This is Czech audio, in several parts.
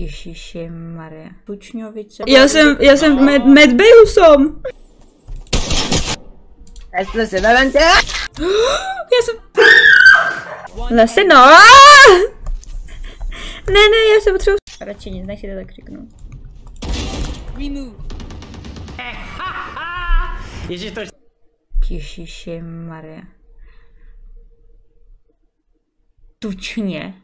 Ježiši Maria. Tučňovice. Já jsem, já jsem v med, medbayu som. Jestli si. Já jsem... Lesy, no. Ne, ne, já jsem potřebuji... Radši nic, nech si to tak křiknout. Ježíš to... Ježiši Maria. Tučně.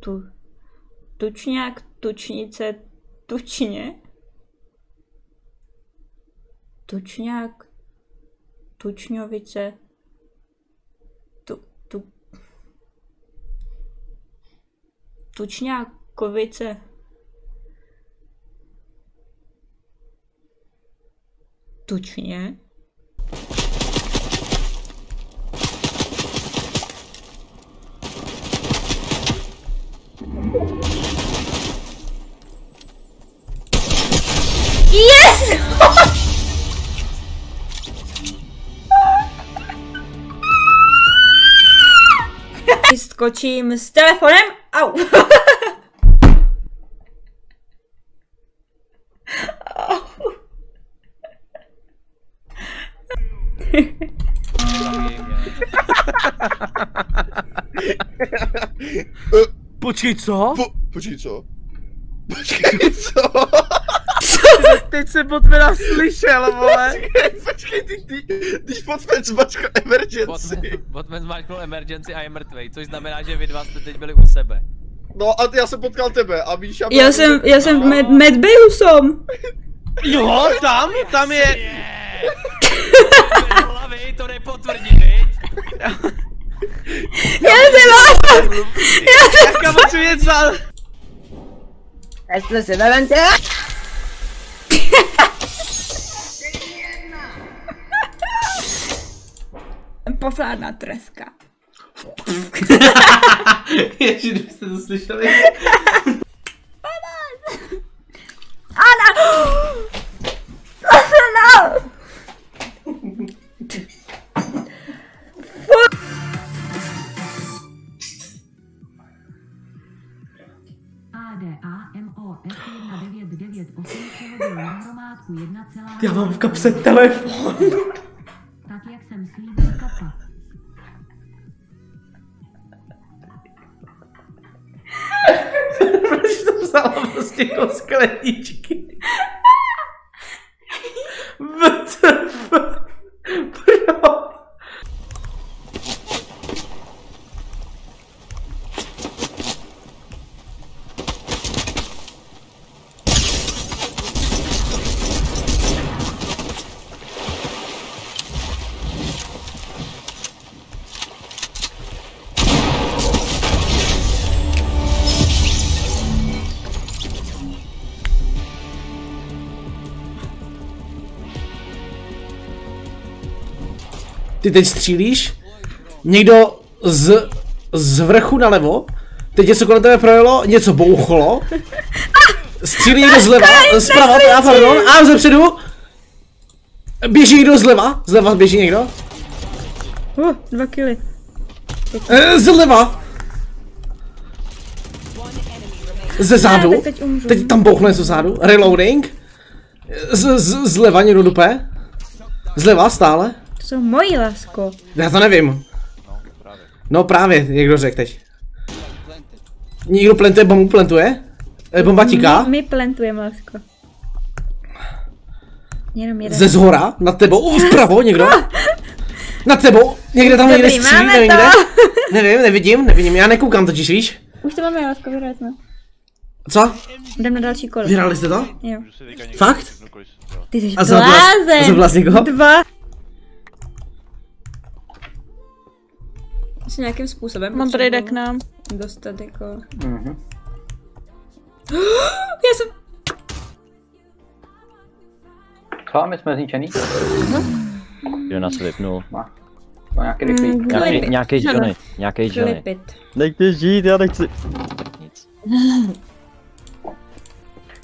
Tu... Tučňák, tučnice, tučně. Tučňák, tučňovice, tu, tu, tučňákovice. Tučně. Skočím s telefonem. Au. Počkej, co? Po, počkej, co? Počkej, co? Teď jsem pod nás slyšel, vole. Počkej, počkej, ty, ty, když Potman zmačkal emergency. Botman zmáčknul emergency a je mrtvej, což znamená, že vy dva jste teď byli u sebe. No a já jsem potkal tebe a Míša... byla- Já jsem, já jsem v med, medbayu som. Jo, tam, tam je... Hlavy to nepotvrdí, viď? Já jsem vás. Já jsem Jaká moc věcal. Jestli si vemte. Pořádná treska. Ježiš, kdybyste to slyšeli. Já mám v kapse telefon. Tak jak jsem slíbil kapa. Proč to vzala prostě do skleničky? Ty teď střílíš, někdo z, z vrchu nalevo, teď něco kolem tebe projelo, něco bouchlo, střílí někdo zleva, zprava, teda, pardon, a zepředu, běží někdo zleva, zleva běží někdo, Uh, dva kily. Eh, zleva, ze zádu, Ne, teď teď tam bouchne něco zádu, reloading, z, z, zleva někdo dupe, zleva stále, Jsou mojí lásko. já to nevím. No právě, někdo řekl teď. Někdo plantuje, bombu plantuje? Eh, Bomba tiká? My, my plantujeme lásko. Jenom jeden. Ze zhora, nad tebou, uh, vpravo někdo? Nad tebou, někde tam někde střílí, nevím to. kde. Nevím, nevidím, nevidím, já nekoukám totiž, víš? Už to máme lásko, vyhrali jsme. Co? Jdem na další kolo. Vyhráli jste to? Jo. Fakt? Ty jsi A blázen. někoho? Dva. Asi nějakým způsobem Mám tady jde k nám. Dostat jako... Mhm. Já jsem... Co, my jsme zničený? Kdo nás vypnul? Nějaký rychlý. Mm, Nějaký, nějaký Johnny, nějaký Johnny. Klipit. Nechte žít, já nechci. Tak nic.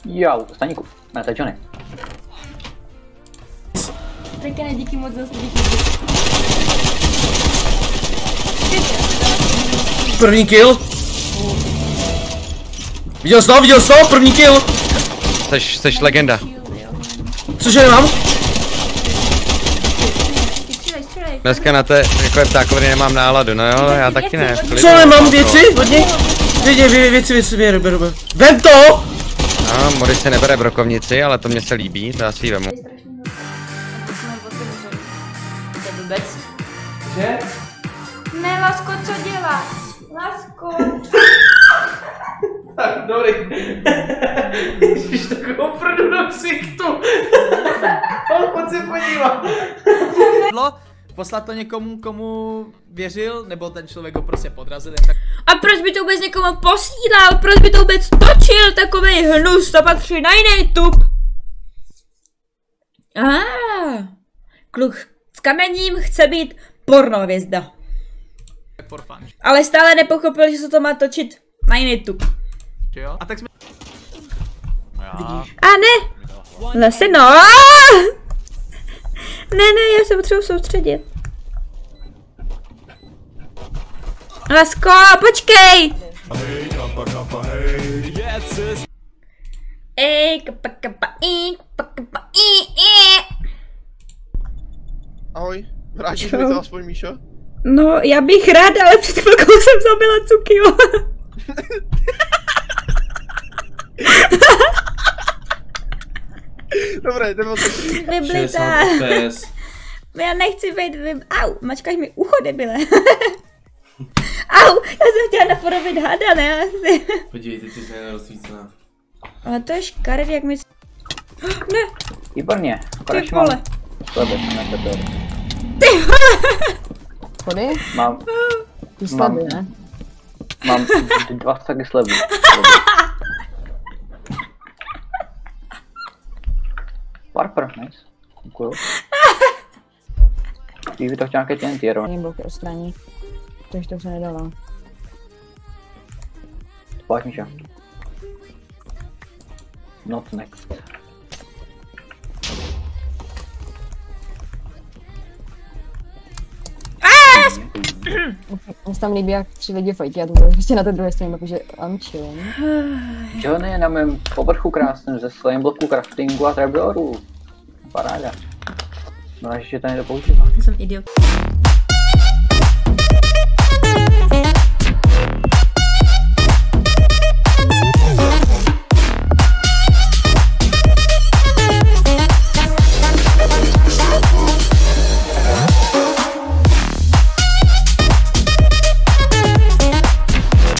Jo, staníku. Ne, to je Johnny. Tak ne, díky moc zase, díky. První kill. Viděl jsi to, viděl jsi to, první kill. Seš, seš legenda. Cože nemám? Dneska na té takové ptákoviny nemám náladu, no jo, já taky ne. Co nemám věci? Hodně? Vědě, vě, věci, věci, věci, beru, beru. Vem to! No, Mori se nebere brokovnici, ale to mě se líbí, to já si ji vemu. To je vůbec. Že? Ne, Lasko, co děláš? Lasko. Tak, dobrý. Ježiš, takovou prdu do ksichtu. Ale pojď se podívat. poslat to někomu, komu věřil, nebo ten člověk ho prostě podrazil, tak A proč by to vůbec někomu posílal? Proč by to vůbec točil? Takový hnus, to patří na jiný tup. Ah, kluk s kamením chce být pornovězda. For fun, Ale stále nepochopil, že se to má točit na jiný tup. jo? A tak jsme A ne! Zase no! Ne, ne, já se potřebuji soustředit. Lasko, počkej! Ej, kapa, kapa, i, kapa, kapa, i, i. Ahoj, vrátíš mi to aspoň, Míšo? No, já bych ráda, ale před chvilkou jsem zabila Cukio. Dobré, jdeme to. Vyblitá. FPS. Já nechci být vy... Au, mačkáš mi ucho, debile. Au, já jsem chtěla napodobit hada, ne? Asi. Podívejte, ty jsi nerozsvícená. Ale to je škared, jak mi... Ne, Výborně. ty Konečně vole. mám sebe na tebe. Ty vole. Chody? Mám, Ty Mám. slabý, ne? mám dva staky slevů. Parper, nice. Děkuju. Když by to chtěl nějaké TNT, rovně. Není bloky odstraní. Takže to se nedalo. Pojď, Míša. Not next. Mně se tam líbí, jak tři lidi fajtí a to bylo prostě na té druhé straně, jakože I'm chilling. Johnny je na mém povrchu krásném ze slime bloku craftingu a trapdooru. Paráda. No ještě to nedopoužívá. Já jsem idiot.